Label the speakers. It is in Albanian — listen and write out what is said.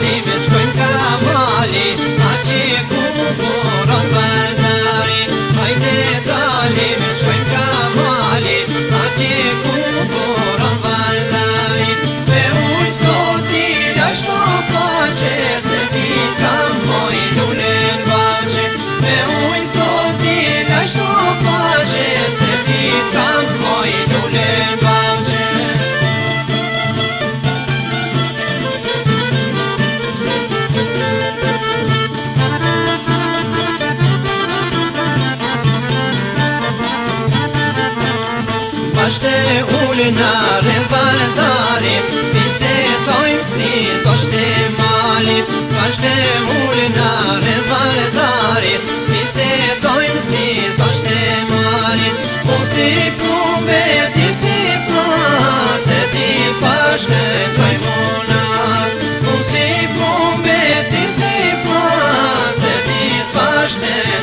Speaker 1: livres ashte ule në rëzardari Pise tojmë si zoshte mali Ashte ule në rëzardari Pise tojmë si zoshte mali U po si pume ti si flas te ti spashte tojmë nas U po si ti si flas Të
Speaker 2: ti